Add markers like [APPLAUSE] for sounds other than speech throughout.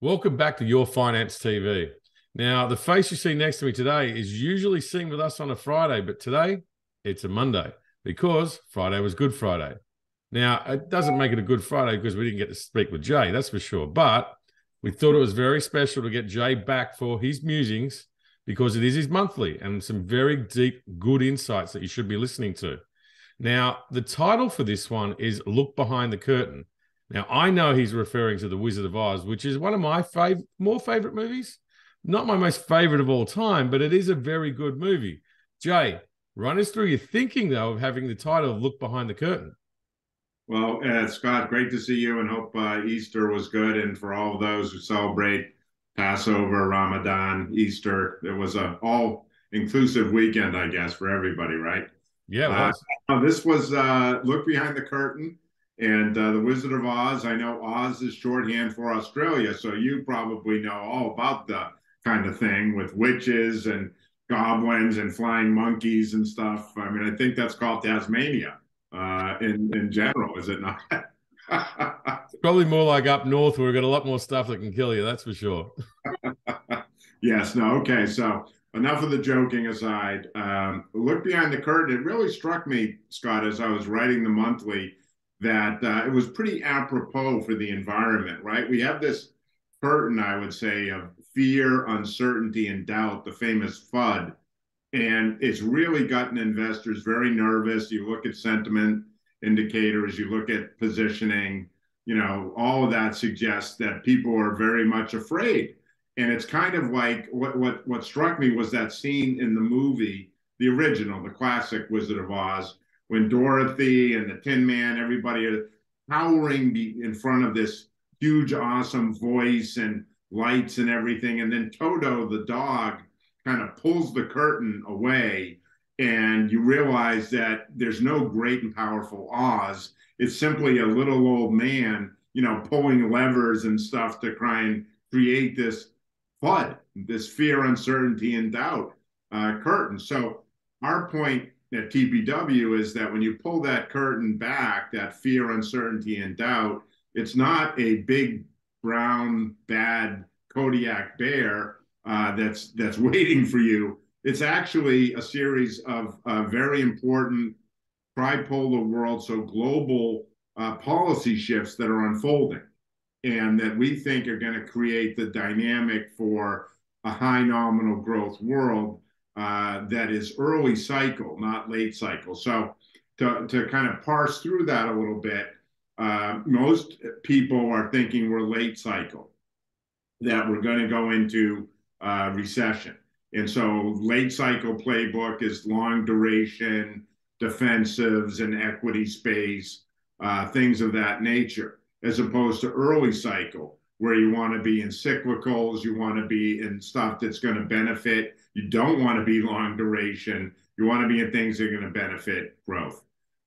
Welcome back to Your Finance TV. Now, the face you see next to me today is usually seen with us on a Friday, but today it's a Monday because Friday was Good Friday. Now, it doesn't make it a Good Friday because we didn't get to speak with Jay, that's for sure. But we thought it was very special to get Jay back for his musings because it is his monthly and some very deep, good insights that you should be listening to. Now, the title for this one is Look Behind the Curtain. Now, I know he's referring to The Wizard of Oz, which is one of my fav- more favorite movies. Not my most favorite of all time, but it is a very good movie. Jay, run us through your thinking, though, of having the title of Look Behind the Curtain. Well, uh, Scott, great to see you and hope uh, Easter was good. And for all of those who celebrate Passover, Ramadan, Easter, it was a all inclusive weekend, I guess, for everybody, right? Yeah. Uh, this was uh, Look Behind the Curtain and uh, The Wizard of Oz. I know Oz is shorthand for Australia, so you probably know all about the kind of thing with witches and goblins and flying monkeys and stuff. I mean, I think that's called Tasmania uh, in in general, is it not? [LAUGHS] Probably more like up north, where we've got a lot more stuff that can kill you. That's for sure. [LAUGHS] yes. No. Okay. So enough of the joking aside. Um, look behind the curtain. It really struck me, Scott, as I was writing the monthly, that uh, it was pretty apropos for the environment. Right. We have this curtain, I would say, of fear, uncertainty, and doubt. The famous FUD and it's really gotten investors very nervous. You look at sentiment indicators, you look at positioning, you know, all of that suggests that people are very much afraid. And it's kind of like what what what struck me was that scene in the movie, the original, the classic Wizard of Oz, when Dorothy and the Tin Man, everybody are towering in front of this huge, awesome voice and lights and everything, and then Toto, the dog, kind of pulls the curtain away and you realize that there's no great and powerful Oz. It's simply a little old man, you know, pulling levers and stuff to try and create this FUD, this fear, uncertainty, and doubt uh, curtain. So our point at TPW is that when you pull that curtain back, that fear, uncertainty, and doubt, it's not a big brown bad Kodiak bear uh, that's that's [LAUGHS] waiting for you. It's actually a series of uh, very important tripolar world, so global uh, policy shifts that are unfolding, and that we think are going to create the dynamic for a high nominal growth world uh, that is early cycle, not late cycle. So to to kind of parse through that a little bit, uh, most people are thinking we're late cycle, that we're going to go into uh, recession. And so late cycle playbook is long duration, defensives and equity space, uh, things of that nature, as opposed to early cycle, where you want to be in cyclicals, you want to be in stuff that's going to benefit. You don't want to be long duration. You want to be in things that are going to benefit growth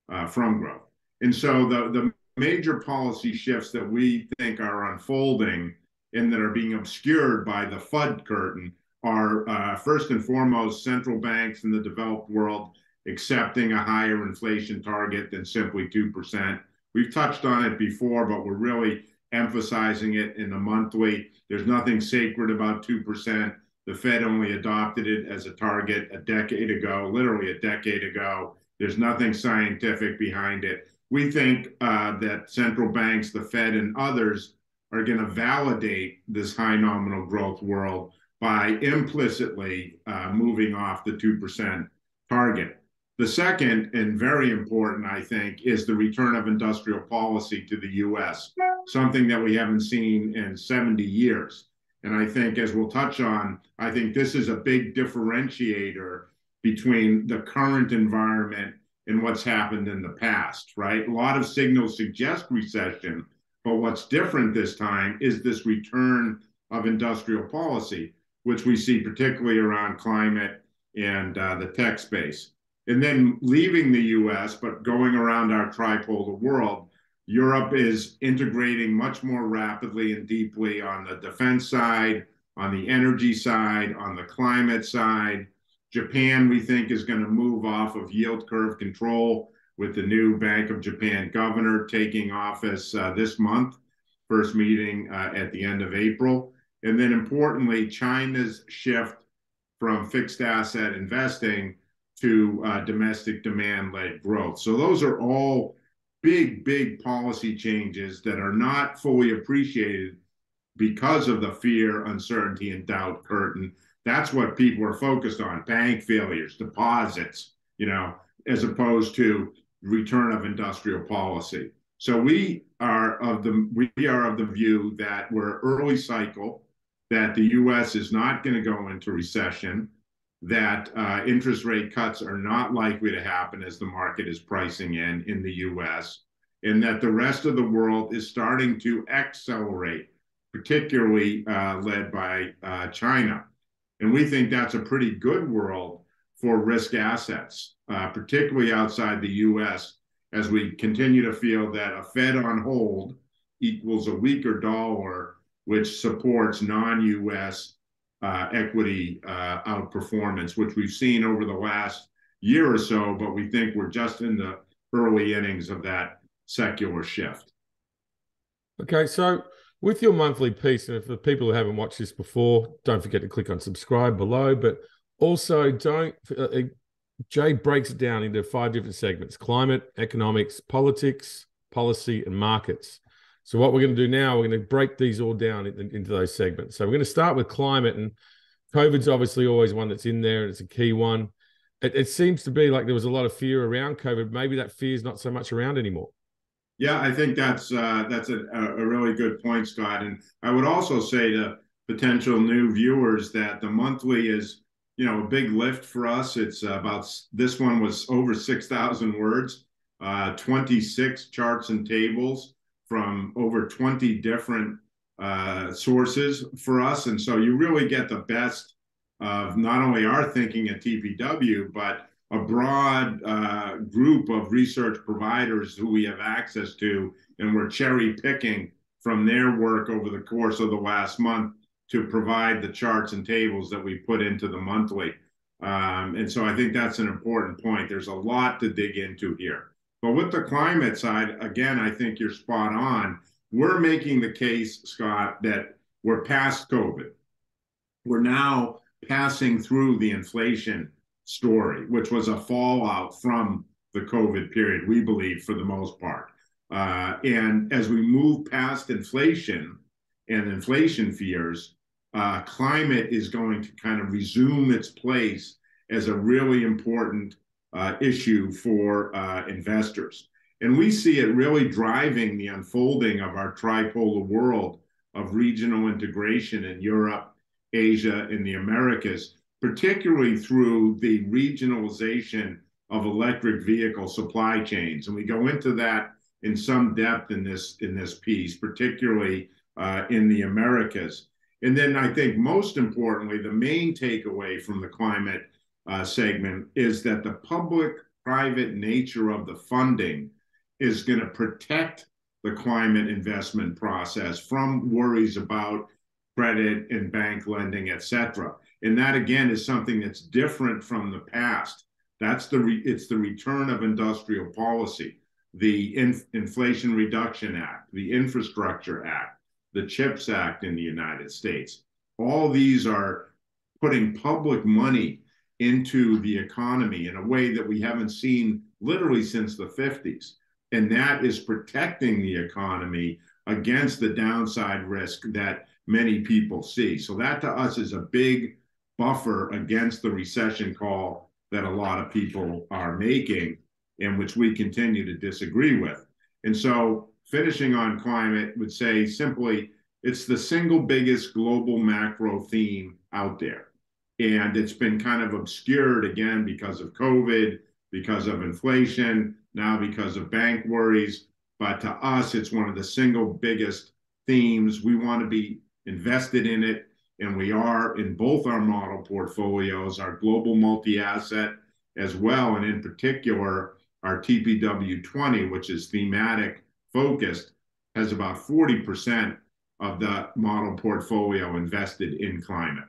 uh, from growth. And so the, the major policy shifts that we think are unfolding and that are being obscured by the FUD curtain are uh, first and foremost central banks in the developed world accepting a higher inflation target than simply 2%. We've touched on it before, but we're really emphasizing it in the monthly. There's nothing sacred about 2%. The Fed only adopted it as a target a decade ago, literally a decade ago. There's nothing scientific behind it. We think uh, that central banks, the Fed, and others are going to validate this high nominal growth world by implicitly uh, moving off the 2% target. The second, and very important, I think, is the return of industrial policy to the US, something that we haven't seen in 70 years. And I think, as we'll touch on, I think this is a big differentiator between the current environment and what's happened in the past, right? A lot of signals suggest recession, but what's different this time is this return of industrial policy, which we see particularly around climate and uh, the tech space. And then leaving the US, but going around our tripolar world, Europe is integrating much more rapidly and deeply on the defense side, on the energy side, on the climate side. Japan, we think, is going to move off of yield curve control with the new Bank of Japan governor taking office uh, this month, first meeting uh, at the end of April. And then importantly, China's shift from fixed asset investing to uh, domestic demand led growth. So those are all big, big policy changes that are not fully appreciated because of the fear, uncertainty, and doubt curtain. That's what people are focused on bank failures, deposits, you know, as opposed to return of industrial policy. So we are of the we are of the view that we're early cycle, that the U.S. is not going to go into recession, that uh, interest rate cuts are not likely to happen as the market is pricing in in the U.S., and that the rest of the world is starting to accelerate, particularly uh, led by uh, China. And we think that's a pretty good world for risk assets, uh, particularly outside the U.S as we continue to feel that a Fed on hold equals a weaker dollar, which supports non-U.S. Uh, equity uh, outperformance, which we've seen over the last year or so, but we think we're just in the early innings of that secular shift. Okay, so with your monthly piece, and for people who haven't watched this before, don't forget to click on subscribe below, but also don't uh, Jay breaks it down into five different segments climate, economics, politics, policy, and markets. So, what we're going to do now, we're going to break these all down into those segments. So, we're going to start with climate, and COVID's obviously always one that's in there, and it's a key one. It, it seems to be like there was a lot of fear around COVID. Maybe that fear is not so much around anymore. Yeah, I think that's uh, that's a, a really good point, Scott. And I would also say to potential new viewers that the monthly is you know, a big lift for us. It's about this one was over 6,000 words, uh, 26 charts and tables from over 20 different uh, sources for us. And so you really get the best of not only our thinking at TPW, but a broad uh, group of research providers who we have access to, and we're cherry picking from their work over the course of the last month to provide the charts and tables that we put into the monthly. Um, and so I think that's an important point. There's a lot to dig into here. But with the climate side, again, I think you're spot on. We're making the case, Scott, that we're past COVID. We're now passing through the inflation story, which was a fallout from the COVID period, we believe, for the most part. Uh, and as we move past inflation and inflation fears, uh, climate is going to kind of resume its place as a really important uh, issue for uh, investors. And we see it really driving the unfolding of our tripolar world of regional integration in Europe, Asia, and the Americas, particularly through the regionalization of electric vehicle supply chains. And we go into that in some depth in this in this piece, particularly uh, in the Americas. And then I think most importantly, the main takeaway from the climate uh, segment is that the public private nature of the funding is going to protect the climate investment process from worries about credit and bank lending, et cetera. And that again is something that's different from the past. That's the re- it's the return of industrial policy, the in- Inflation Reduction Act, the Infrastructure Act, the CHIPS Act in the United States. All these are putting public money into the economy in a way that we haven't seen literally since the 50s. And that is protecting the economy against the downside risk that many people see. So, that to us is a big buffer against the recession call that a lot of people are making, and which we continue to disagree with. And so, finishing on climate would say simply it's the single biggest global macro theme out there. And it's been kind of obscured again because of COVID, because of inflation, now because of bank worries. But to us, it's one of the single biggest themes. We want to be invested in it, and we are in both our model portfolios, our global multi asset as well, and in particular, our TPW 20, which is thematic focused has about 40% of the model portfolio invested in climate.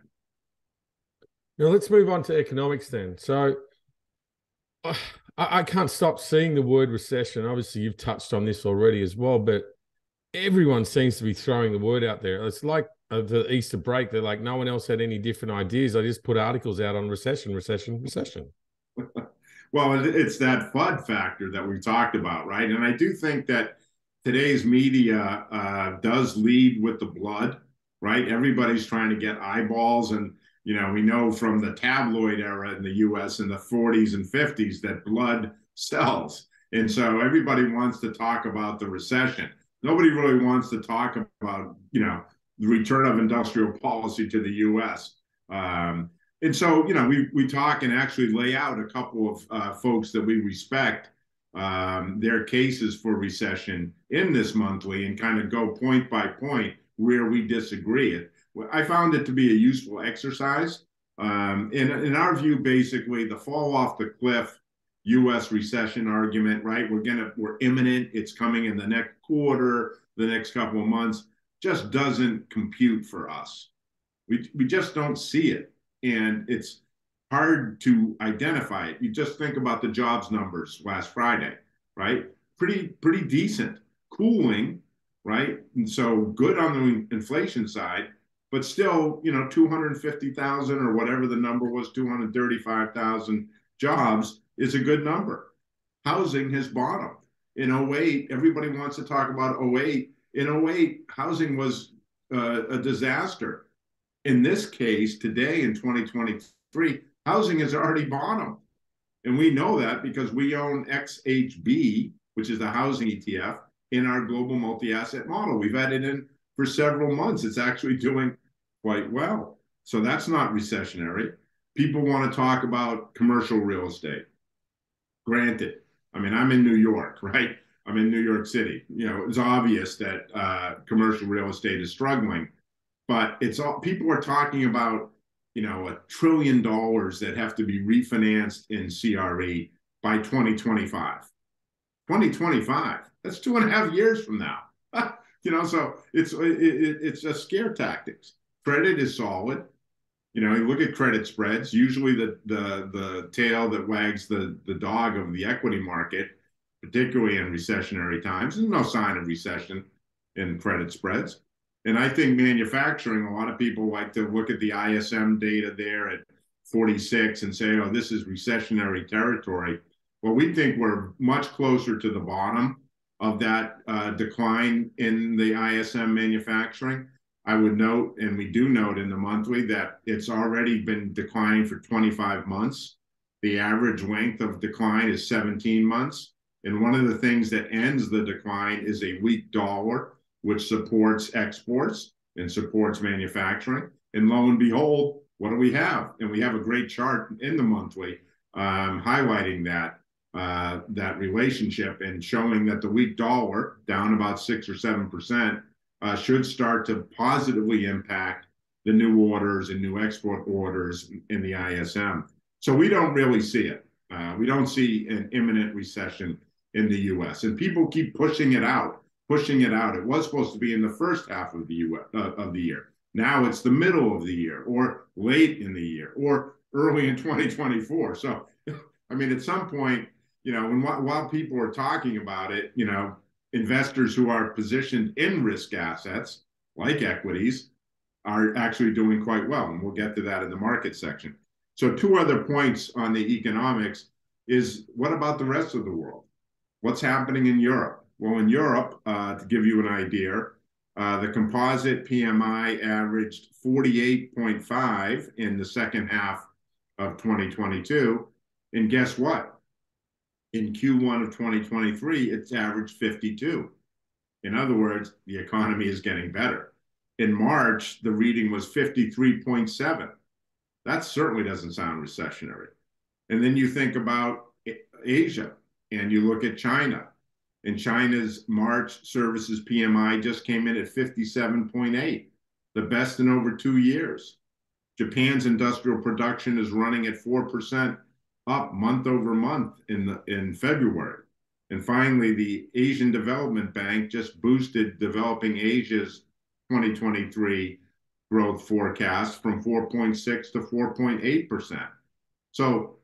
Now let's move on to economics then. So I, I can't stop seeing the word recession. Obviously, you've touched on this already as well, but everyone seems to be throwing the word out there. It's like uh, the Easter break. They're like, no one else had any different ideas. I just put articles out on recession, recession, recession. [LAUGHS] well, it's that FUD factor that we talked about, right? And I do think that today's media uh, does lead with the blood, right? Everybody's trying to get eyeballs. And, you know, we know from the tabloid era in the US in the 40s and 50s that blood sells. And so everybody wants to talk about the recession. Nobody really wants to talk about, you know, the return of industrial policy to the US. Um, and so, you know, we, we talk and actually lay out a couple of uh, folks that we respect um, their cases for recession in this monthly and kind of go point by point where we disagree. I found it to be a useful exercise. Um, in in our view, basically, the fall off the cliff U.S. recession argument, right? We're gonna we're imminent. It's coming in the next quarter, the next couple of months. Just doesn't compute for us. We we just don't see it, and it's hard to identify it. You just think about the jobs numbers last Friday, right? Pretty pretty decent, cooling, right? And so good on the inflation side, but still, you know, 250,000 or whatever the number was, 235,000 jobs is a good number. Housing has bottomed. In 08, everybody wants to talk about 08. In 08, housing was uh, a disaster. In this case, today in 2023, housing has already bottomed. And we know that because we own XHB, which is the housing ETF, in our global multi asset model. We've had it in for several months. It's actually doing quite well. So that's not recessionary. People want to talk about commercial real estate. Granted, I mean, I'm in New York, [LAUGHS] right? I'm in New York City. You know, it's obvious that uh, commercial real estate is struggling, but it's all people are talking about you know, a trillion dollars that have to be refinanced in CRE by 2025. 2025, that's two and a half years from now. You know, so it's it, it, it's a scare tactics. Credit is solid. You know, you look at credit spreads. Usually, the the the tail that wags the the dog of the equity market, particularly in recessionary times. There's no sign of recession in credit spreads. And I think manufacturing, a lot of people like to look at the ISM data there at 46 and say, oh, this is recessionary territory. Well, we think we're much closer to the bottom of that uh, decline in the ISM manufacturing. I would note, and we do note in the monthly, that it's already been declining for 25 months. The average length of decline is 17 months. And one of the things that ends the decline is a weak dollar which supports exports and supports manufacturing. And lo and behold, what do we have? And we have a great chart in the monthly um, highlighting that uh, that relationship and showing that the weak dollar, down about six or seven percent, uh, should start to positively impact the new orders and new export orders in the ISM. So we don't really see it. Uh, we don't see an imminent recession in the U.S. And people keep pushing it out pushing it out. It was supposed to be in the first half of the U- uh, of the year. Now it's the middle of the year, or late in the year, or early in 2024. So, [LAUGHS] I mean, at some point, you know, when, while people are talking about it, you know, investors who are positioned in risk assets like equities are actually doing quite well, and we'll get to that in the market section. So, two other points on the economics is what about the rest of the world? What's happening in Europe? Well, in Europe, uh, to give you an idea, uh, the composite PMI averaged 48.5 in the second half of 2022. And guess what? In Q1 of 2023, it's averaged 52. In other words, the economy is getting better. In March, the reading was 53.7. That certainly doesn't sound recessionary. And then you think about Asia and you look at China and China's March services PMI just came in at 57.8, the best in over two years. Japan's industrial production is running at 4% up month over month in, the, in February. And finally, the Asian Development Bank just boosted developing Asia's 2023 growth forecast from 4.6 to 4.8%. So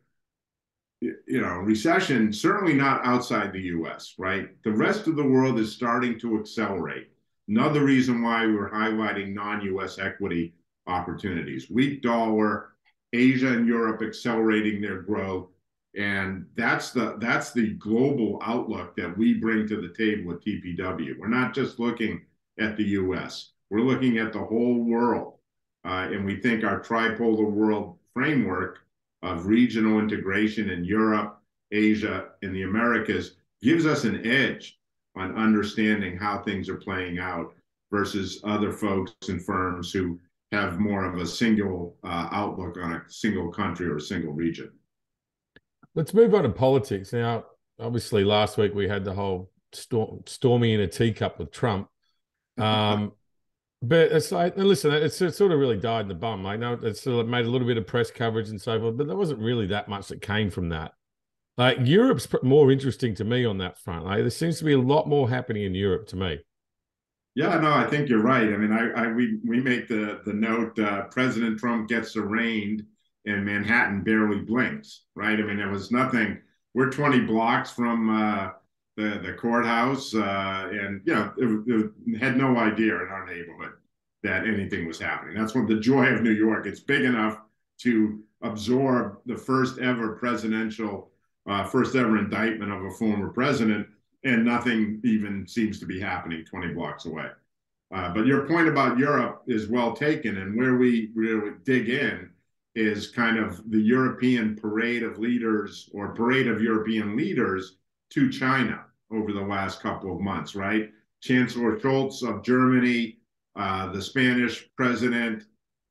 you know, recession, certainly not outside the US, right? The rest of the world is starting to accelerate. Another reason why we're highlighting non-US equity opportunities. Weak dollar, Asia and Europe accelerating their growth, and that's the that's the global outlook that we bring to the table at TPW. We're not just looking at the U.S. We're looking at the whole world, uh, and we think our tripolar world framework of regional integration in Europe, Asia, and the Americas gives us an edge on understanding how things are playing out versus other folks and firms who have more of a single uh, outlook on a single country or a single region. Let's move on to politics now. Obviously, last week we had the whole storm, stormy in a teacup with Trump. [LAUGHS] Um, but it's like, listen, it's, it sort of really died in the bum. I know it's sort of made a little bit of press coverage and so forth, but there wasn't really that much that came from that. Like Europe's more interesting to me on that front. Like there seems to be a lot more happening in Europe to me. Yeah, no, I think you're right. I mean, I, I we we make the the note uh, President Trump gets arraigned and Manhattan barely blinks, right? I mean, there was nothing. We're 20 blocks from uh, the the courthouse, uh, and you know, it, it had no idea in our neighborhood that anything was happening. That's what the joy of New York. It's big enough to absorb the first ever presidential, uh, first ever indictment of a former president, and nothing even seems to be happening 20 blocks away. Uh, but your point about Europe is well taken, and where we really dig in is kind of the European parade of leaders or parade of European leaders to China over the last couple of months, right? Chancellor Scholz of Germany, uh, the Spanish president,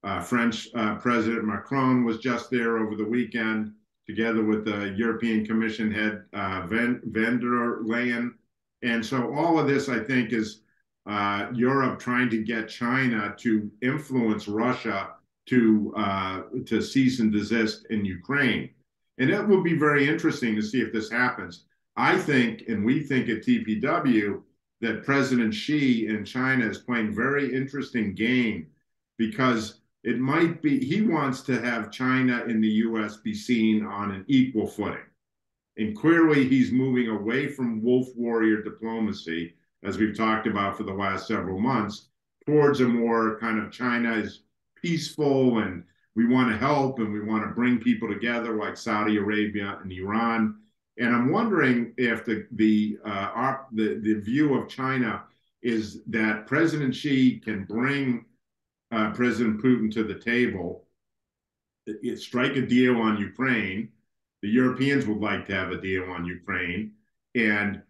uh, French uh, President Macron was just there over the weekend, together with the European Commission head uh, Von, von der Leyen. And so all of this, I think, is uh, Europe trying to get China to influence Russia to uh, to cease and desist in Ukraine. And it will be very interesting to see if this happens. I think, and we think at TPW, that President Xi in China is playing very interesting game because it might be he wants to have China and the U.S. be seen on an equal footing. And clearly, he's moving away from wolf warrior diplomacy, as we've talked about for the last several months, towards a more kind of China is peaceful and we want to help and we want to bring people together like Saudi Arabia and Iran. And I'm wondering if the the uh, the the view of China is that President Xi can bring uh, President Putin to the table, it, strike a deal on Ukraine. The Europeans would like to have a deal on Ukraine, and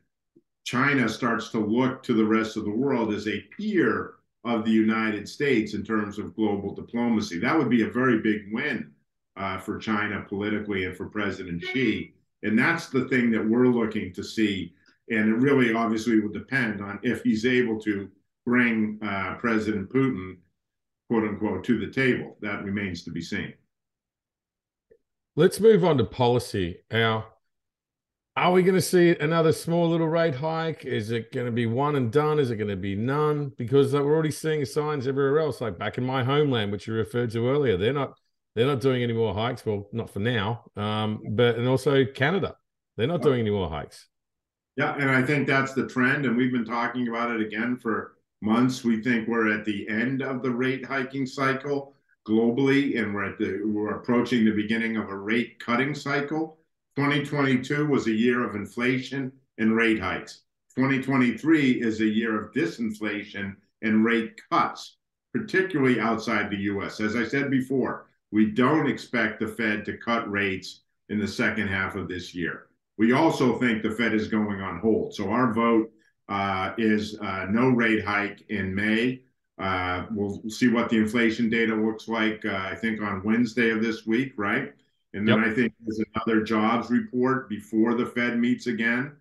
China starts to look to the rest of the world as a peer of the United States in terms of global diplomacy. That would be a very big win uh, for China politically and for President Xi. And that's the thing that we're looking to see. And it really obviously will depend on if he's able to bring uh, President Putin, quote unquote, to the table. That remains to be seen. Let's move on to policy. Now, are we going to see another small little rate hike? Is it going to be one and done? Is it going to be none? Because we're already seeing signs everywhere else, like back in my homeland, which you referred to earlier. They're not they're not doing any more hikes. Well, not for now. Um, but and also Canada, they're not doing any more hikes. Yeah, and I think that's the trend, and we've been talking about it again for months. We think we're at the end of the rate hiking cycle globally, and we're at the we're approaching the beginning of a rate cutting cycle 2022 was a year of inflation and rate hikes. 2023 is a year of disinflation and rate cuts, particularly outside the US. As I said before, we don't expect the Fed to cut rates in the second half of this year. We also think the Fed is going on hold. So our vote uh, is uh, no rate hike in May. Uh, we'll see what the inflation data looks like, uh, I think, on Wednesday of this week, right? And then yep. I think there's another jobs report before the Fed meets again.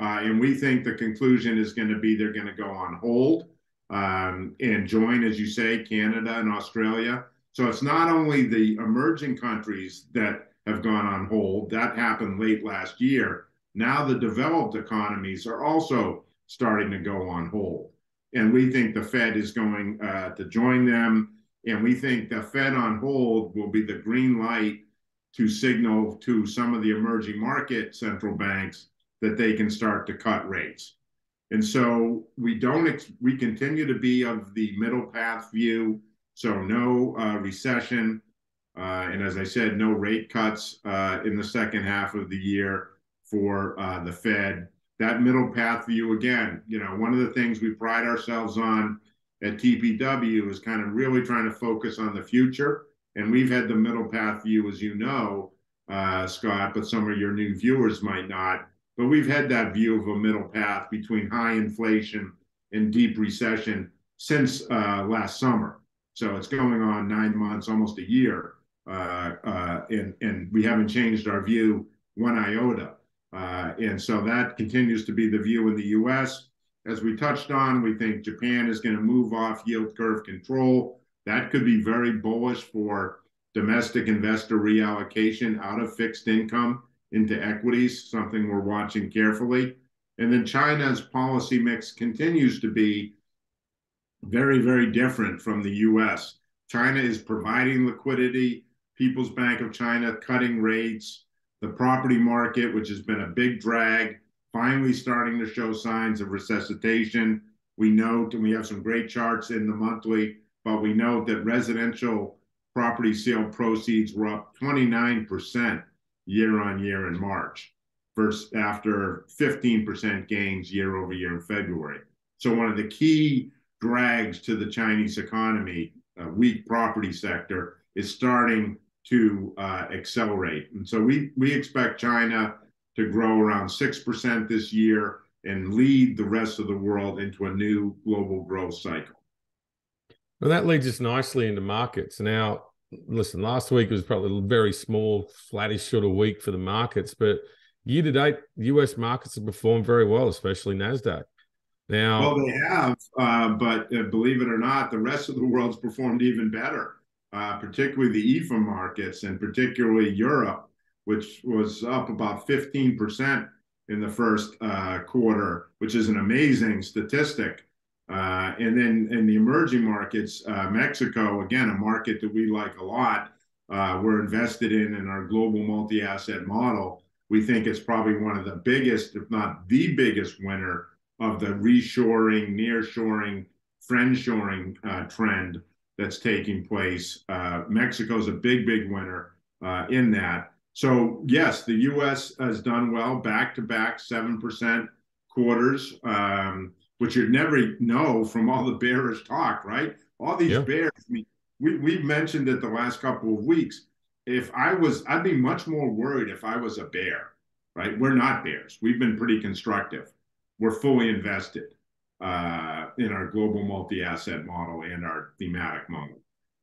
Uh, and we think the conclusion is going to be they're going to go on hold um, and join, as you say, Canada and Australia. So it's not only the emerging countries that have gone on hold, that happened late last year. Now the developed economies are also starting to go on hold. And we think the Fed is going uh, to join them. And we think the Fed on hold will be the green light to signal to some of the emerging market central banks that they can start to cut rates. And so we don't, we continue to be of the middle path view. So no uh, recession. Uh, and as I said, no rate cuts uh, in the second half of the year for uh, the Fed. That middle path view, again, you know, one of the things we pride ourselves on at TPW is kind of really trying to focus on the future. And we've had the middle path view, as you know, uh, Scott, but some of your new viewers might not. But we've had that view of a middle path between high inflation and deep recession since uh, last summer. So it's going on nine months, almost a year, uh, uh, and and we haven't changed our view one iota. Uh, and so that continues to be the view in the U.S. As we touched on, we think Japan is going to move off yield curve control. That could be very bullish for domestic investor reallocation out of fixed income into equities, something we're watching carefully. And then China's policy mix continues to be very, very different from the US. China is providing liquidity, People's Bank of China cutting rates, the property market, which has been a big drag, finally starting to show signs of resuscitation. We note, and we have some great charts in the monthly, but we note that residential property sale proceeds were up 29% year on year in March, versus after 15% gains year over year in February. So one of the key drags to the Chinese economy, a weak property sector, is starting to uh, accelerate. And so we, we expect China to grow around 6% this year and lead the rest of the world into a new global growth cycle. Well, that leads us nicely into markets. Now, listen, last week was probably a very small, flattish sort of week for the markets, but year to date, US markets have performed very well, especially NASDAQ. Now, well, they have, uh, but uh, believe it or not, the rest of the world's performed even better, uh, particularly the EFA markets and particularly Europe, which was up about 15% in the first uh, quarter, which is an amazing statistic. Uh, and then in the emerging markets, uh, Mexico, again, a market that we like a lot, uh, we're invested in in our global multi-asset model. We think it's probably one of the biggest, if not the biggest winner of the reshoring, nearshoring, friendshoring uh, trend that's taking place. Uh, Mexico's a big, big winner uh, in that. So yes, the U.S. has done well, back-to-back 7% quarters. Um, which you'd never know from all the bearish talk, right? All these yeah. bears. I mean, we we mentioned it the last couple of weeks. If I was, I'd be much more worried if I was a bear, right? We're not bears. We've been pretty constructive. We're fully invested uh, in our global multi-asset model and our thematic model.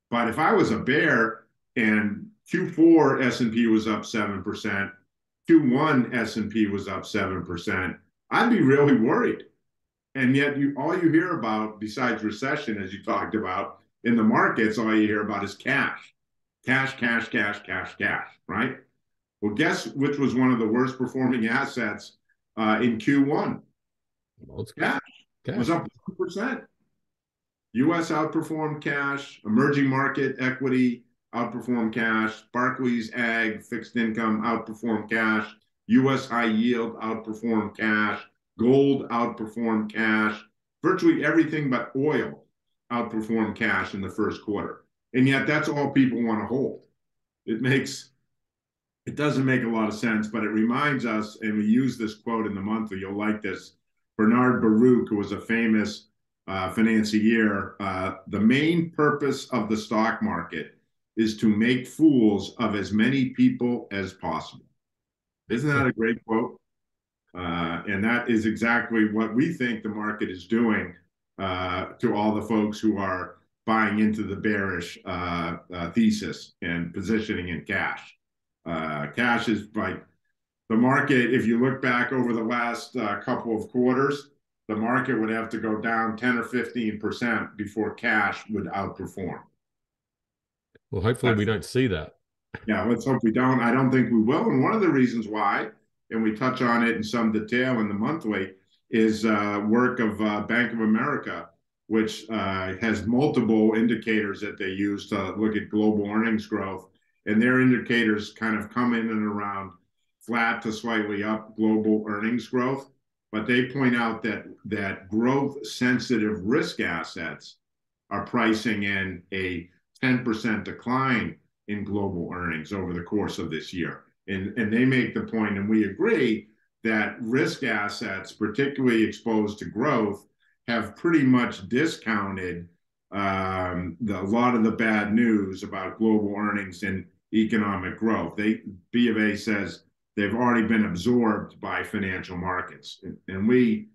But if I was a bear and Q4 S&P was up 7%, Q1 S&P was up 7%, I'd be really worried and yet you all you hear about besides recession as you talked about in the markets all you hear about is cash cash cash cash cash cash right well guess which was one of the worst performing assets uh, in q1 well, it's cash. Cash was up 1% us outperformed cash emerging market equity outperformed cash barclays agg fixed income outperformed cash us high yield outperformed cash Gold outperformed cash. Virtually everything but oil outperformed cash in the first quarter. And yet that's all people want to hold. It makes it doesn't make a lot of sense, but it reminds us, and we use this quote in the monthly, you'll like this. Bernard Baruch, who was a famous uh, financier, uh, the main purpose of the stock market is to make fools of as many people as possible. Isn't that a great quote? Uh, and that is exactly what we think the market is doing uh, to all the folks who are buying into the bearish uh, uh thesis and positioning in cash. Cash is like the market, if you look back over the last uh, couple of quarters, the market would have to go down 10 or 15% before cash would outperform. Well, hopefully That's, we don't see that. Yeah, let's hope we don't. I don't think we will. And one of the reasons why and we touch on it in some detail in the monthly, is uh, work of uh, Bank of America, which uh, has multiple indicators that they use to look at global earnings growth. And their indicators kind of come in and around flat to slightly up global earnings growth. but they point out that that growth sensitive risk assets are pricing in a 10% decline in global earnings over the course of this year. And, and they make the point, and we agree, that risk assets, particularly exposed to growth, have pretty much discounted um, the, a lot of the bad news about global earnings and economic growth. They B of A says they've already been absorbed by financial markets, and, we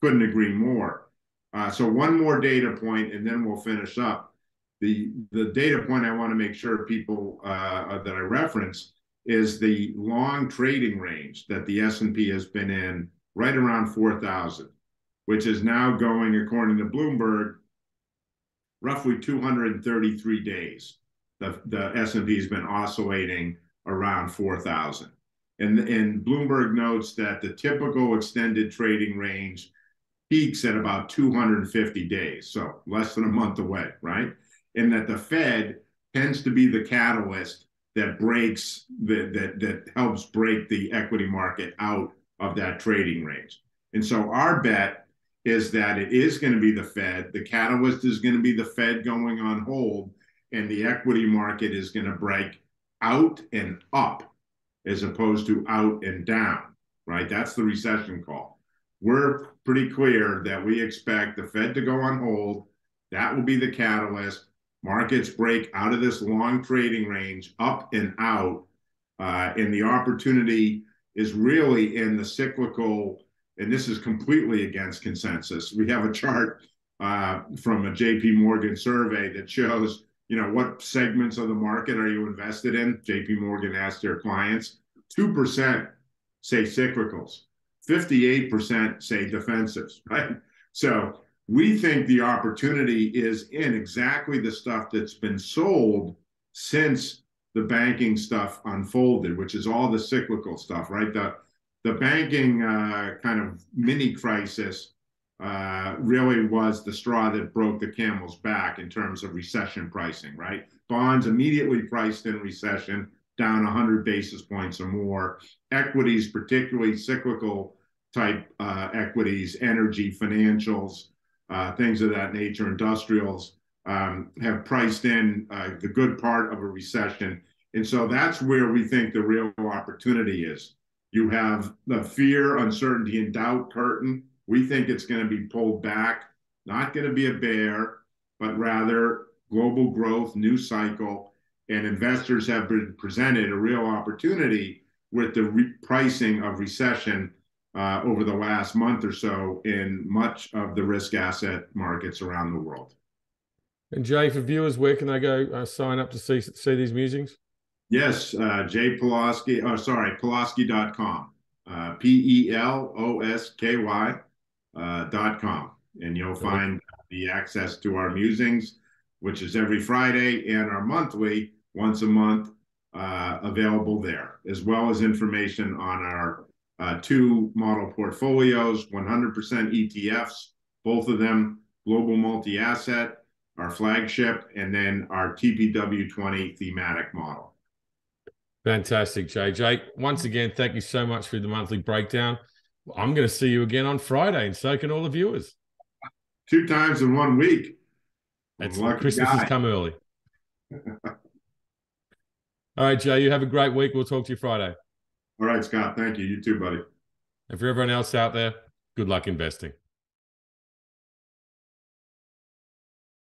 couldn't agree more. Uh, so one more data point, and then we'll finish up. The the data point I want to make sure people uh, that I reference is the long trading range that the S&P has been in right around 4,000, which is now going, according to Bloomberg, roughly 233 days. The, the S&P has been oscillating around 4,000. And, and Bloomberg notes that the typical extended trading range peaks at about 250 days, so less than a month away, right? And that the Fed tends to be the catalyst that breaks that that that helps break the equity market out of that trading range. And so our bet is that it is going to be the Fed. The catalyst is going to be the Fed going on hold, and the equity market is going to break out and up as opposed to out and down, right? That's the recession call. We're pretty clear that we expect the Fed to go on hold. That will be the catalyst markets break out of this long trading range up and out. Uh, and the opportunity is really in the cyclical, and this is completely against consensus. We have a chart uh, from a JP Morgan survey that shows, you know, what segments of the market are you invested in? JP Morgan asked their clients. 2% say cyclicals, 58% say defensives, [LAUGHS] right? So we think the opportunity is in exactly the stuff that's been sold since the banking stuff unfolded, which is all the cyclical stuff, right? The the banking uh, kind of mini crisis uh, really was the straw that broke the camel's back in terms of recession pricing, right? Bonds immediately priced in recession, down 100 basis points or more. Equities, particularly cyclical type uh, equities, energy, financials, uh, things of that nature, industrials, um, have priced in uh, the good part of a recession. And so that's where we think the real opportunity is. You have the fear, uncertainty, and doubt curtain. We think it's going to be pulled back, not going to be a bear, but rather global growth, new cycle. And investors have been presented a real opportunity with the repricing of recession uh, over the last month or so in much of the risk asset markets around the world. And Jay, for viewers, where can they go uh, sign up to see see these musings? Yes, uh, Jay Pelosky, oh, sorry, Pelosky.com, uh, P E L O S K Y dot com. And you'll find the access to our musings, which is every Friday, and our monthly, once a month, uh, available there, as well as information on our uh, two model portfolios, 100% ETFs, both of them global multi-asset, our flagship, and then our TPW20 thematic model. Fantastic, JJ. Once again, thank you so much for the monthly breakdown. I'm going to see you again on Friday, and so can all the viewers. Two times in one week. That's It's Christmas guy. has come early. [LAUGHS] all right, Jay, you have a great week. We'll talk to you Friday. All right, Scott. Thank you. You too, buddy. And for everyone else out there, good luck investing.